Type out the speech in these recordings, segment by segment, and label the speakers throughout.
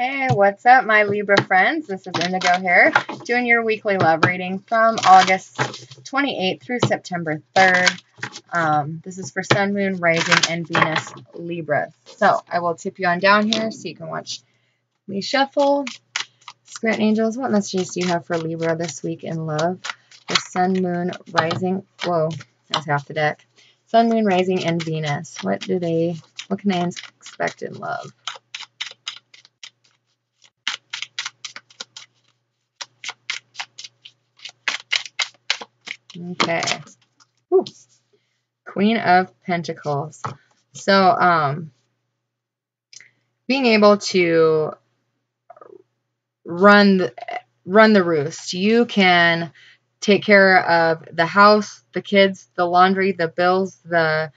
Speaker 1: Hey, what's up, my Libra friends? This is Indigo here, doing your weekly love reading from August 28th through September 3rd. Um, this is for Sun, Moon, Rising, and Venus Libra. So I will tip you on down here so you can watch me shuffle. Spirit Angels, what messages do you have for Libra this week in love? The Sun, Moon, Rising. Whoa, that's half the deck. Sun, Moon, Rising, and Venus. What do they? What can they expect in love? Okay. Ooh. Queen of Pentacles. So, um, being able to run the, run the roost. You can take care of the house, the kids, the laundry, the bills, the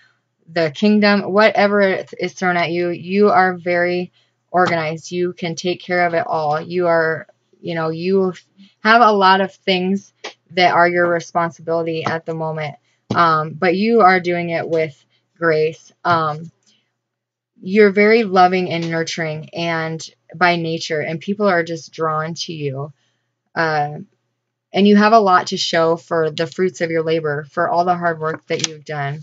Speaker 1: the kingdom, whatever is thrown at you. You are very organized. You can take care of it all. You are, you know, you have a lot of things that are your responsibility at the moment. Um, but you are doing it with grace. Um, you're very loving and nurturing and by nature, and people are just drawn to you. Uh, and you have a lot to show for the fruits of your labor, for all the hard work that you've done.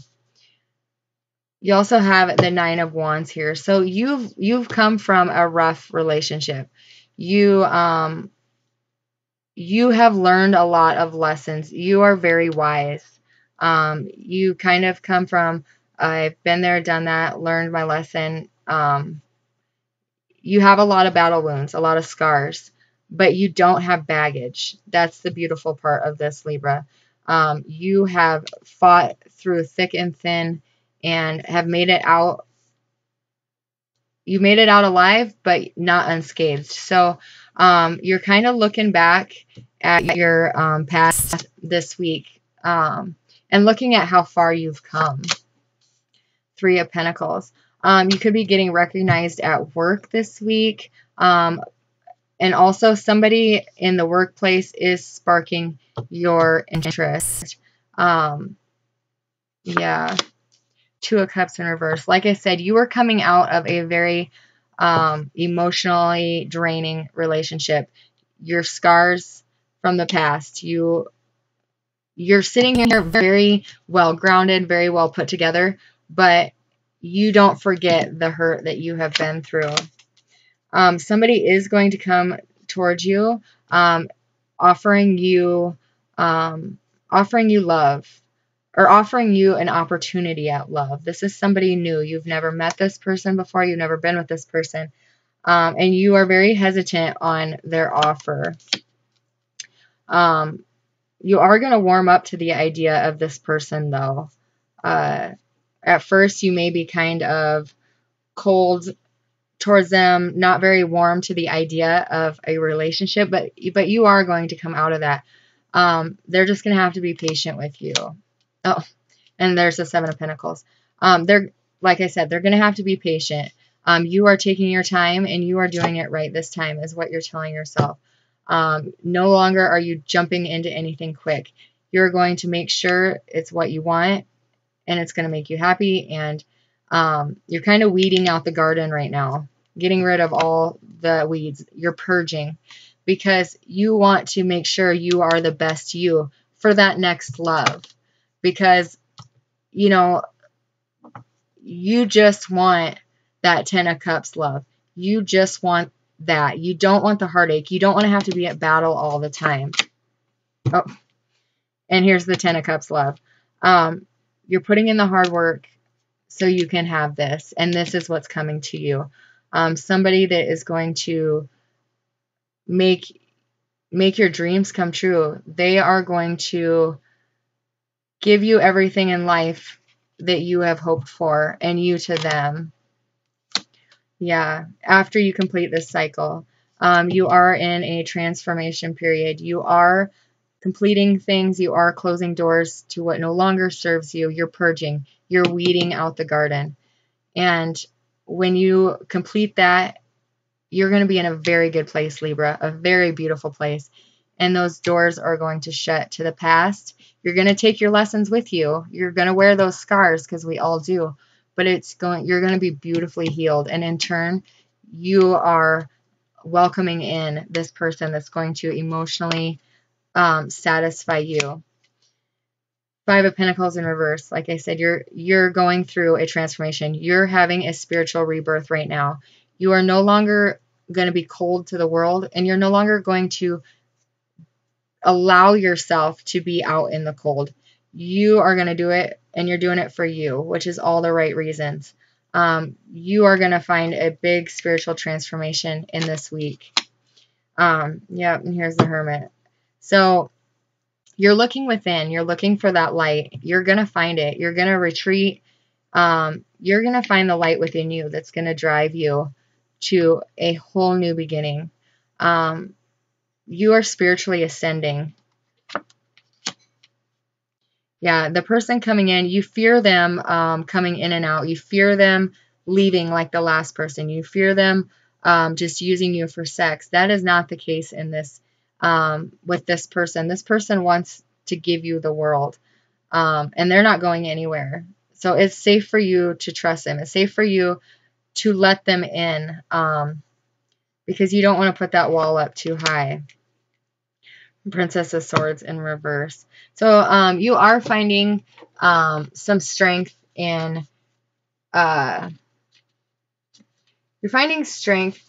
Speaker 1: You also have the nine of wands here. So you've you've come from a rough relationship. You um you have learned a lot of lessons. You are very wise. Um, you kind of come from, I've been there, done that, learned my lesson. Um, you have a lot of battle wounds, a lot of scars, but you don't have baggage. That's the beautiful part of this, Libra. Um, you have fought through thick and thin and have made it out. You made it out alive, but not unscathed. So um, you're kind of looking back at your um, past this week um, and looking at how far you've come. Three of Pentacles. Um, you could be getting recognized at work this week. Um, and also somebody in the workplace is sparking your interest. Um, yeah. Two of Cups in reverse. Like I said, you were coming out of a very um, emotionally draining relationship. Your scars from the past. You you're sitting here very well grounded, very well put together, but you don't forget the hurt that you have been through. Um, somebody is going to come towards you, um, offering you, um, offering you love, or offering you an opportunity at love. This is somebody new. You've never met this person before. You've never been with this person. Um, and you are very hesitant on their offer. Um, you are going to warm up to the idea of this person, though. Uh, at first, you may be kind of cold towards them, not very warm to the idea of a relationship, but but you are going to come out of that. Um, they're just going to have to be patient with you. Oh, and there's the Seven of Pentacles. Um, they're, like I said, they're going to have to be patient. Um, you are taking your time and you are doing it right this time is what you're telling yourself. Um, no longer are you jumping into anything quick. You're going to make sure it's what you want and it's going to make you happy. And um, you're kind of weeding out the garden right now, getting rid of all the weeds. You're purging because you want to make sure you are the best you for that next love because, you know, you just want that Ten of Cups love. You just want that. You don't want the heartache. You don't want to have to be at battle all the time. Oh, and here's the Ten of Cups love. Um, you're putting in the hard work so you can have this, and this is what's coming to you. Um, somebody that is going to make make your dreams come true. They are going to give you everything in life that you have hoped for and you to them. Yeah, after you complete this cycle, um, you are in a transformation period. You are completing things. You are closing doors to what no longer serves you. You're purging. You're weeding out the garden. And when you complete that, you're going to be in a very good place, Libra, a very beautiful place and those doors are going to shut to the past. You're going to take your lessons with you. You're going to wear those scars because we all do, but it's going you're going to be beautifully healed and in turn you are welcoming in this person that's going to emotionally um, satisfy you. Five of Pentacles in reverse. Like I said, you're you're going through a transformation. You're having a spiritual rebirth right now. You are no longer going to be cold to the world and you're no longer going to allow yourself to be out in the cold. You are going to do it and you're doing it for you, which is all the right reasons. Um, you are going to find a big spiritual transformation in this week. Um, yeah, and here's the hermit. So you're looking within, you're looking for that light. You're going to find it. You're going to retreat. Um, you're going to find the light within you that's going to drive you to a whole new beginning. Um, you are spiritually ascending. Yeah, the person coming in, you fear them um, coming in and out. You fear them leaving like the last person. You fear them um, just using you for sex. That is not the case in this um, with this person. This person wants to give you the world, um, and they're not going anywhere. So it's safe for you to trust them. It's safe for you to let them in um, because you don't want to put that wall up too high. Princess of Swords in reverse. So um, you are finding um, some strength in, uh, you're finding strength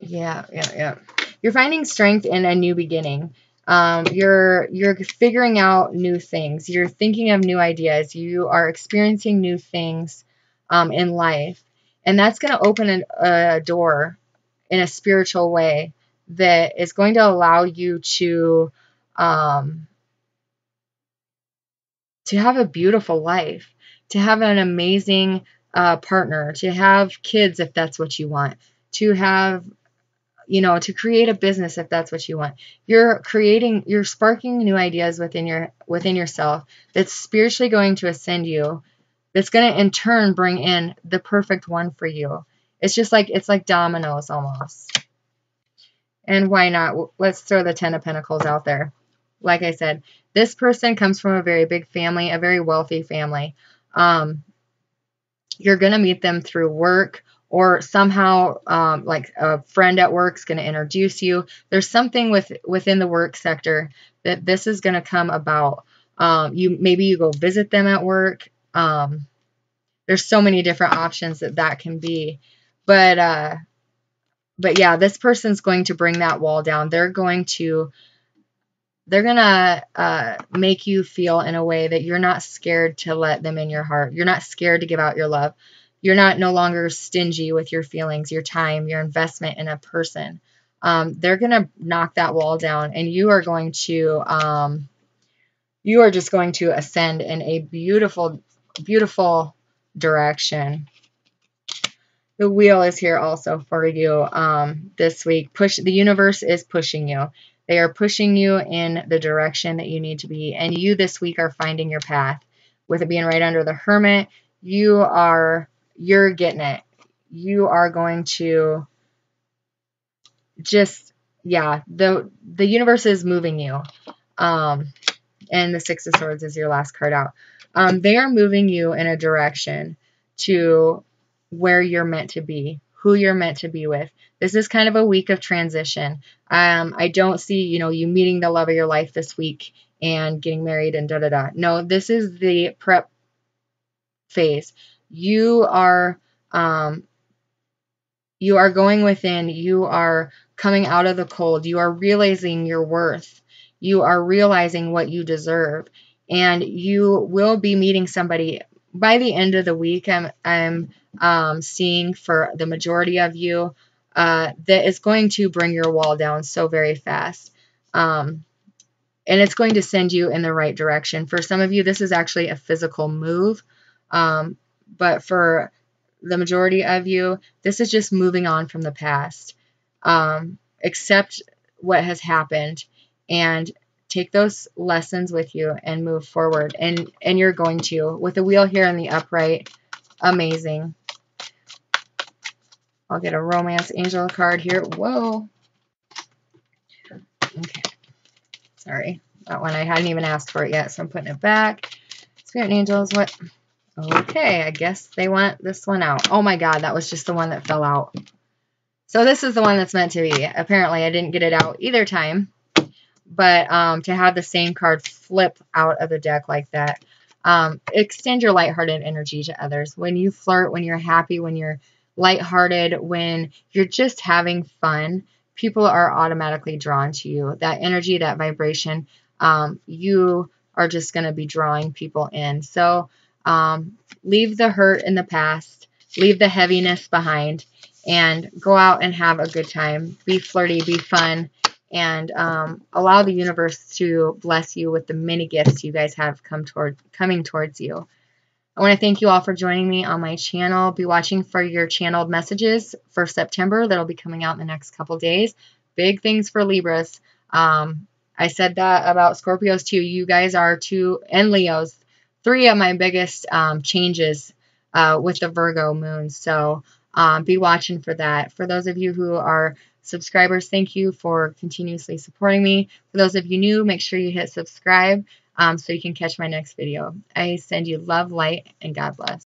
Speaker 1: Yeah, yeah, yeah. You're finding strength in a new beginning. Um, you're you're figuring out new things. You're thinking of new ideas. You are experiencing new things um, in life, and that's going to open a, door in a spiritual way that is going to allow you to um, to have a beautiful life, to have an amazing uh, partner, to have kids if that's what you want, to have you know, to create a business if that's what you want. You're creating, you're sparking new ideas within your within yourself that's spiritually going to ascend you. That's going to in turn bring in the perfect one for you. It's just like it's like dominoes almost. And why not? Let's throw the 10 of pentacles out there. Like I said, this person comes from a very big family, a very wealthy family. Um, you're going to meet them through work or somehow um, like a friend at work is going to introduce you. There's something with within the work sector that this is going to come about. Um, you maybe you go visit them at work. Um, there's so many different options that that can be, but uh, but yeah, this person's going to bring that wall down. They're going to they're gonna uh, make you feel in a way that you're not scared to let them in your heart. You're not scared to give out your love you're not no longer stingy with your feelings, your time, your investment in a person. Um, they're going to knock that wall down and you are going to, um, you are just going to ascend in a beautiful, beautiful direction. The wheel is here also for you um, this week. Push The universe is pushing you. They are pushing you in the direction that you need to be. And you this week are finding your path. With it being right under the hermit, you are you're getting it. You are going to just yeah, the the universe is moving you. Um and the 6 of swords is your last card out. Um they are moving you in a direction to where you're meant to be, who you're meant to be with. This is kind of a week of transition. Um, I don't see, you know, you meeting the love of your life this week and getting married and da da da. No, this is the prep phase you are um, you are going within you are coming out of the cold you are realizing your worth you are realizing what you deserve and you will be meeting somebody by the end of the week i'm i'm um, seeing for the majority of you uh, that is going to bring your wall down so very fast um, and it's going to send you in the right direction for some of you this is actually a physical move um, but for the majority of you, this is just moving on from the past. Um, accept what has happened and take those lessons with you and move forward. And, and you're going to. With the wheel here in the upright, amazing. I'll get a romance angel card here. Whoa. Okay. Sorry. That one I hadn't even asked for it yet, so I'm putting it back. Spirit angels, what Okay, I guess they want this one out. Oh my god, that was just the one that fell out. So this is the one that's meant to be. Apparently, I didn't get it out either time. But um, to have the same card flip out of the deck like that, um, extend your lighthearted energy to others. When you flirt, when you're happy, when you're lighthearted, when you're just having fun, people are automatically drawn to you. That energy, that vibration, um, you are just going to be drawing people in. So um, leave the hurt in the past, leave the heaviness behind, and go out and have a good time. Be flirty, be fun, and um, allow the universe to bless you with the many gifts you guys have come toward coming towards you. I want to thank you all for joining me on my channel. Be watching for your channeled messages for September that'll be coming out in the next couple days. Big things for Libras. Um, I said that about Scorpios too. You guys are two, and Leos, three of my biggest um, changes uh, with the Virgo moon. So um, be watching for that. For those of you who are subscribers, thank you for continuously supporting me. For those of you new, make sure you hit subscribe um, so you can catch my next video. I send you love, light, and God bless.